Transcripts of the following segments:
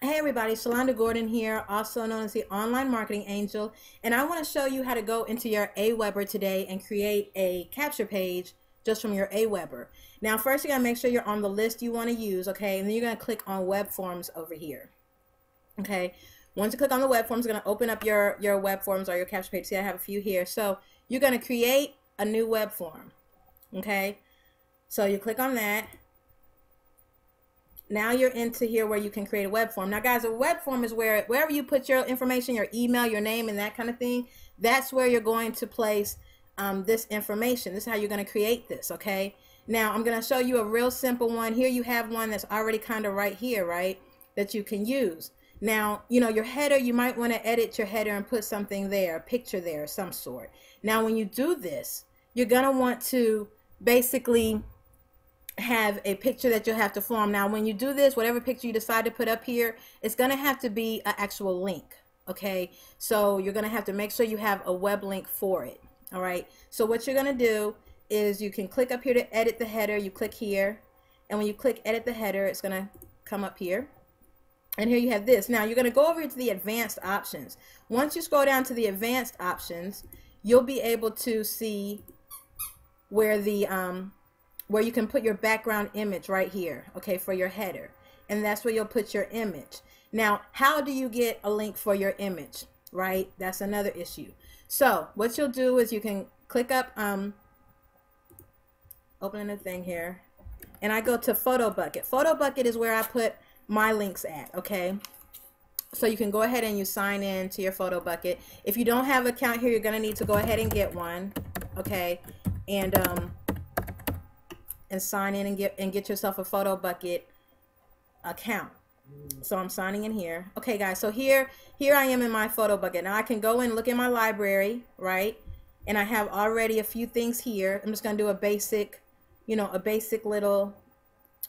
Hey everybody, Shalonda Gordon here, also known as the Online Marketing Angel, and I want to show you how to go into your Aweber today and create a capture page just from your Aweber. Now first you got to make sure you're on the list you want to use, okay, and then you're going to click on Web Forms over here. Okay, once you click on the web forms, it's going to open up your, your web forms or your capture page. See, I have a few here. So you're going to create a new web form. Okay, so you click on that now you're into here where you can create a web form. Now guys, a web form is where wherever you put your information, your email, your name, and that kind of thing, that's where you're going to place um, this information. This is how you're going to create this, okay? Now I'm going to show you a real simple one. Here you have one that's already kind of right here, right, that you can use. Now, you know, your header, you might want to edit your header and put something there, a picture there of some sort. Now, when you do this, you're going to want to basically have a picture that you'll have to form. Now, when you do this, whatever picture you decide to put up here, it's going to have to be an actual link. Okay, so you're going to have to make sure you have a web link for it. All right, so what you're going to do is you can click up here to edit the header. You click here, and when you click edit the header, it's going to come up here. And here you have this. Now, you're going to go over to the advanced options. Once you scroll down to the advanced options, you'll be able to see where the um, where you can put your background image right here, okay, for your header. And that's where you'll put your image. Now, how do you get a link for your image, right? That's another issue. So what you'll do is you can click up, um, opening the thing here, and I go to Photobucket. Photobucket is where I put my links at, okay? So you can go ahead and you sign in to your Photobucket. If you don't have an account here, you're going to need to go ahead and get one, okay? And um, and sign in and get and get yourself a Photobucket account. So I'm signing in here. Okay, guys. So here, here I am in my Photobucket. Now I can go and look in my library, right? And I have already a few things here. I'm just gonna do a basic, you know, a basic little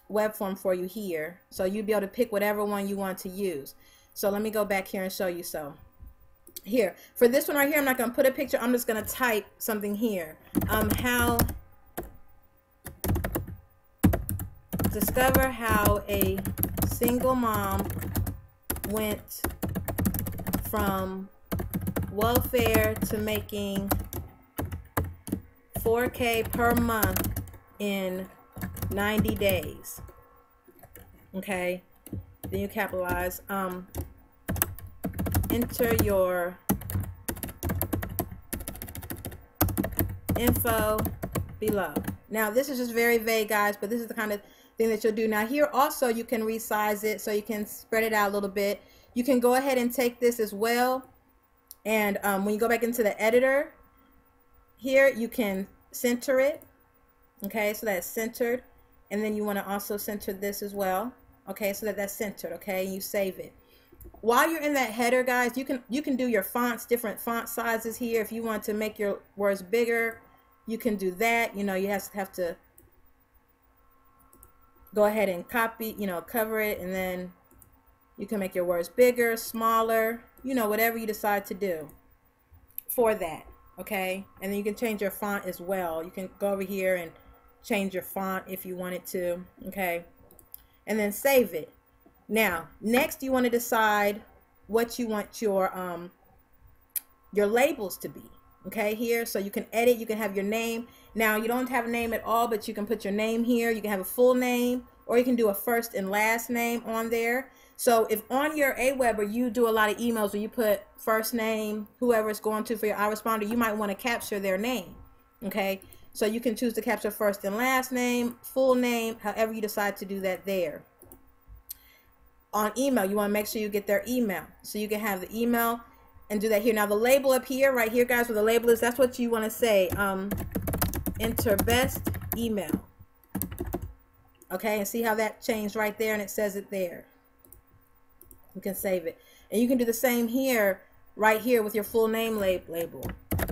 web form for you here. So you'll be able to pick whatever one you want to use. So let me go back here and show you. So here, for this one right here, I'm not gonna put a picture. I'm just gonna type something here. Um, how discover how a single mom went from welfare to making 4K per month in 90 days. Okay, then you capitalize. Um, enter your info below. Now, this is just very vague, guys, but this is the kind of thing that you'll do. Now here also you can resize it so you can spread it out a little bit. You can go ahead and take this as well. And um, when you go back into the editor here you can center it. Okay so that's centered. And then you want to also center this as well. Okay so that that's centered okay and you save it. While you're in that header guys you can you can do your fonts different font sizes here. If you want to make your words bigger you can do that. You know you have to have to go ahead and copy, you know, cover it, and then you can make your words bigger, smaller, you know, whatever you decide to do for that, okay? And then you can change your font as well. You can go over here and change your font if you wanted to, okay? And then save it. Now, next you want to decide what you want your um your labels to be okay here. So you can edit you can have your name. Now you don't have a name at all but you can put your name here. You can have a full name or you can do a first and last name on there. So if on your Aweber you do a lot of emails where you put first name whoever it's going to for your autoresponder you might want to capture their name okay? So you can choose to capture first and last name full name however you decide to do that there. On email you want to make sure you get their email. So you can have the email and do that here. Now the label up here, right here, guys, where the label is, that's what you want to say. Um, enter best email. Okay, and see how that changed right there, and it says it there. You can save it. And you can do the same here, right here with your full name lab label.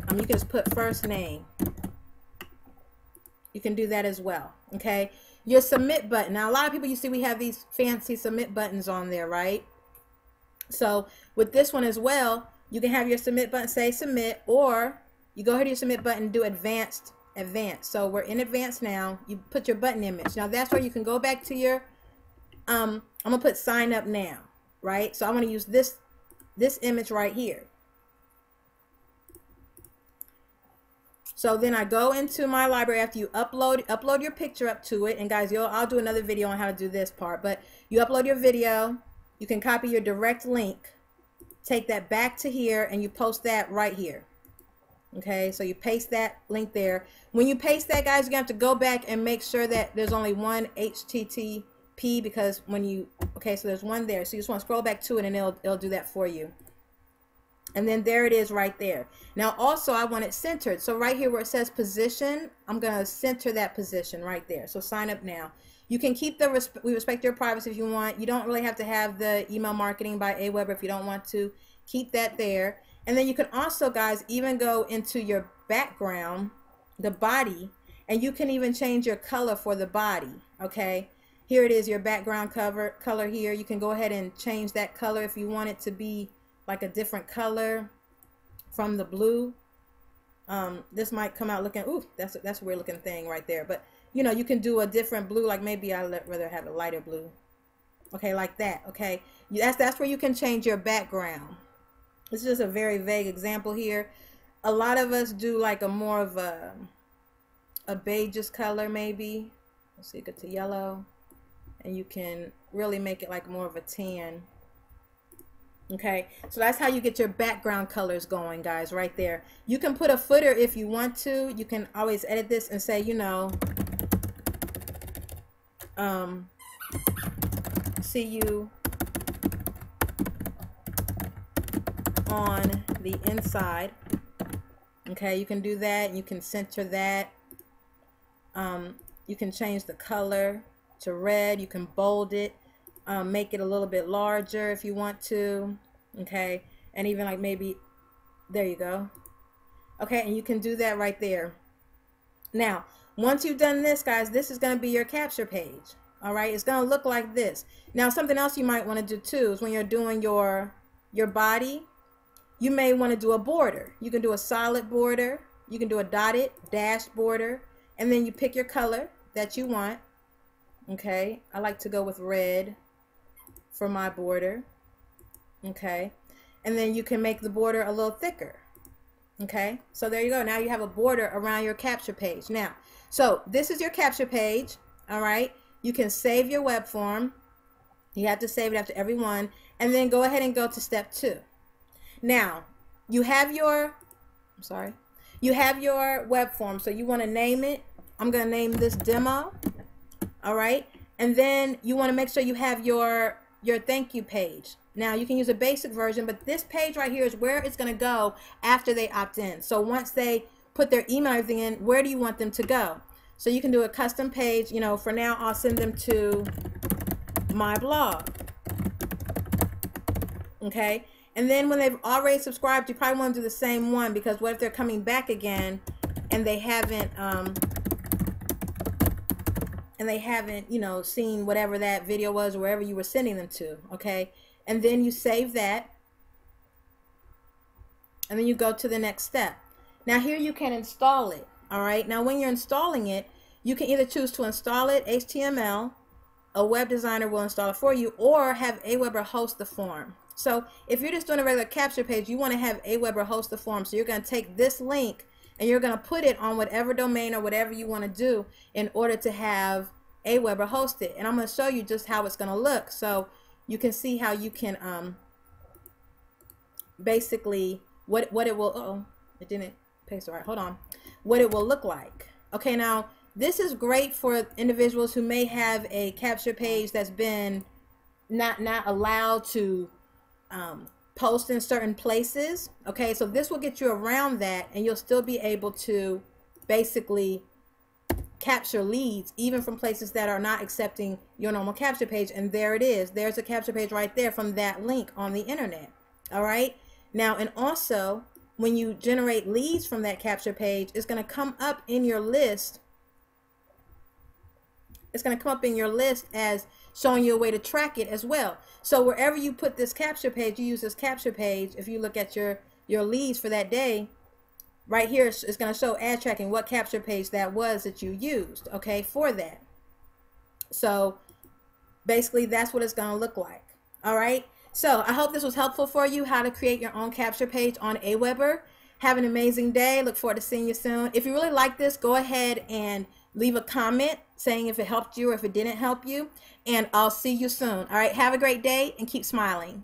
Um, you can just put first name. You can do that as well, okay? Your submit button. Now, a lot of people, you see we have these fancy submit buttons on there, right? So with this one as well, you can have your submit button say submit or you go ahead to your submit button do advanced advanced so we're in advanced now you put your button image now that's where you can go back to your um I'm gonna put sign up now right? So I want to use this this image right here. So then I go into my library after you upload upload your picture up to it. And guys, you'll I'll do another video on how to do this part. But you upload your video, you can copy your direct link, take that back to here, and you post that right here. Okay, so you paste that link there. When you paste that, guys, you have to go back and make sure that there's only one HTTP because when you okay, so there's one there. So you just want to scroll back to it and it'll it'll do that for you. And then there it is right there. Now also I want it centered. So right here where it says position, I'm going to center that position right there. So sign up now. You can keep the, we respect your privacy if you want. You don't really have to have the email marketing by Aweber if you don't want to. Keep that there. And then you can also, guys, even go into your background, the body, and you can even change your color for the body, okay? Here it is, your background cover color here. You can go ahead and change that color if you want it to be like a different color from the blue. Um, this might come out looking, ooh, that's that's a weird looking thing right there. But, you know, you can do a different blue, like maybe I'd rather have a lighter blue. Okay, like that, okay? That's, that's where you can change your background. This is just a very vague example here. A lot of us do like a more of a, a beigeous color maybe. Let's see, get to yellow. And you can really make it like more of a tan. Okay, so that's how you get your background colors going, guys, right there. You can put a footer if you want to. You can always edit this and say, you know, um, see you on the inside. Okay, you can do that. You can center that. Um, you can change the color to red. You can bold it um, make it a little bit larger if you want to okay and even like maybe there you go okay and you can do that right there now once you've done this guys this is going to be your capture page all right it's going to look like this now something else you might want to do too is when you're doing your your body you may want to do a border you can do a solid border you can do a dotted dash border and then you pick your color that you want okay I like to go with red for my border. Okay. And then you can make the border a little thicker. Okay. So there you go. Now you have a border around your capture page. Now, so this is your capture page. All right. You can save your web form. You have to save it after every one. And then go ahead and go to step two. Now, you have your, I'm sorry, you have your web form. So you want to name it. I'm going to name this demo. All right. And then you want to make sure you have your your thank you page. Now you can use a basic version, but this page right here is where it's going to go after they opt in. So once they put their email in, where do you want them to go? So you can do a custom page. You know, for now, I'll send them to my blog. Okay. And then when they've already subscribed, you probably want to do the same one because what if they're coming back again and they haven't um, and they haven't, you know, seen whatever that video was or wherever you were sending them to, okay? And then you save that. And then you go to the next step. Now here you can install it, all right? Now when you're installing it, you can either choose to install it HTML, a web designer will install it for you, or have Aweber host the form. So if you're just doing a regular capture page, you want to have Aweber host the form. So you're going to take this link and you're going to put it on whatever domain or whatever you want to do in order to have Aweber host it. And I'm going to show you just how it's going to look so you can see how you can um, basically what what it will oh it didn't paste right. Hold on. What it will look like. Okay now this is great for individuals who may have a capture page that's been not not allowed to um, post in certain places. Okay, so this will get you around that and you'll still be able to basically capture leads even from places that are not accepting your normal capture page. And there it is. There's a capture page right there from that link on the internet. All right. Now, and also when you generate leads from that capture page, it's going to come up in your list. It's going to come up in your list as showing you a way to track it as well. So wherever you put this capture page, you use this capture page. If you look at your, your leads for that day, right here it's going to show ad tracking what capture page that was that you used, okay, for that. So basically that's what it's going to look like. All right. So I hope this was helpful for you, how to create your own capture page on Aweber. Have an amazing day. Look forward to seeing you soon. If you really like this, go ahead and leave a comment saying if it helped you or if it didn't help you. And I'll see you soon. All right. Have a great day and keep smiling.